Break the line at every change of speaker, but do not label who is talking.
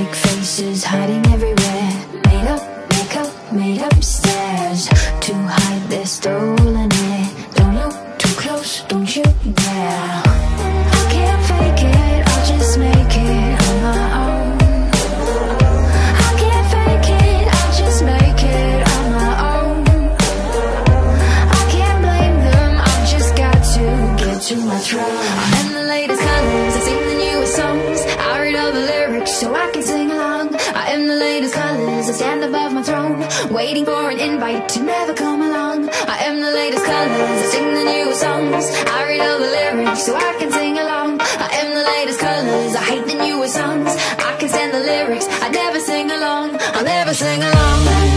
faces hiding everywhere. Made up, makeup, made up stares to hide their stolen air. Don't look too close, don't you dare. I can't fake it, I'll just make it on my own. I can't fake it, I'll just make it on my own. I can't blame them, I've just got to get to my throne. I'm the latest colors, I sing the newest songs. So I can sing along. I am the latest colors, I stand above my throne, waiting for an invite to never come along. I am the latest colors, I sing the newest songs. I read all the lyrics so I can sing along. I am the latest colors, I hate the newest songs. I can stand the lyrics, I never sing along. I'll never sing along.